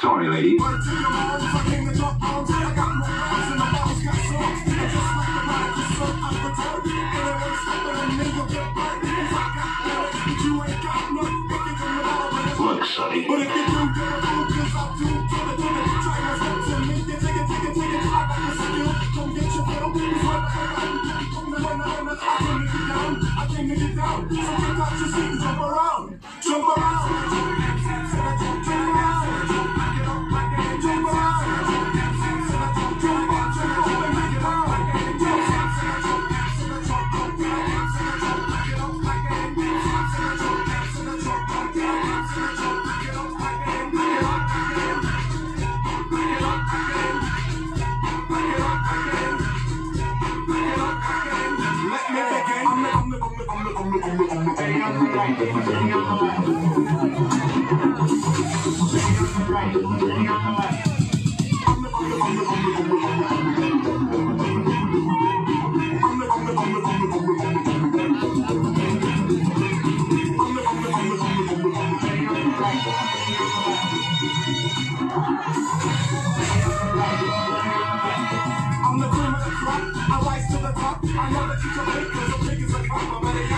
Sorry, ladies. But if you do, get a move, cause I'll do. To the to the Try to step to me, get take it, take it, take it. I got the skill, come get your fill It's what I got, come the one that I came to get down I came to get down, so kick out your seat I'm the cream of the crop. I rise to the top. I know that you can make I'm a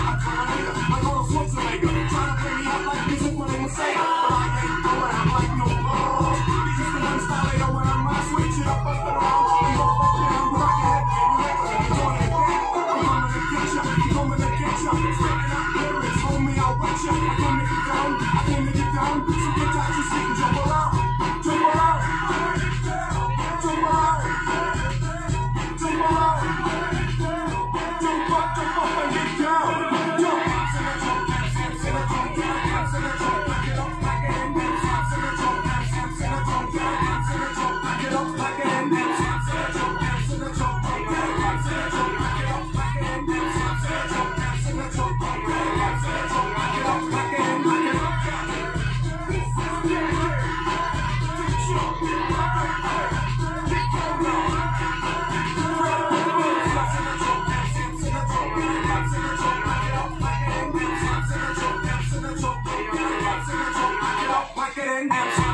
and